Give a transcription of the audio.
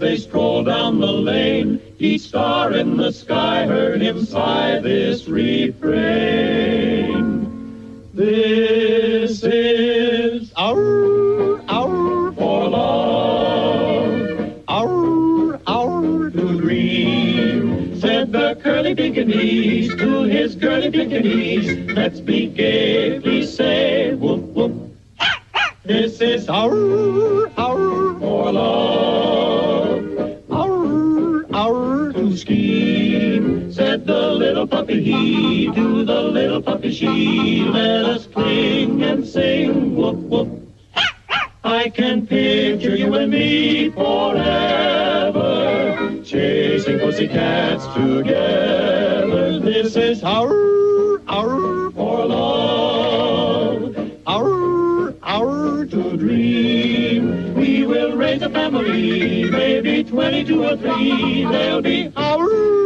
they stroll down the lane, each star in the sky heard him sigh this refrain. This is our, our for love, our, our to dream, said the curly Pekingese to his girly Pekingese. Let's be gay, please say, whoop, whoop. This is our said the little puppy he to the little puppy she. Let us cling and sing, whoop, whoop. I can picture you and me forever, chasing pussy cats together. This is our, our for love, our, our to dream. We will raise a family, maybe 22 or three. They'll be our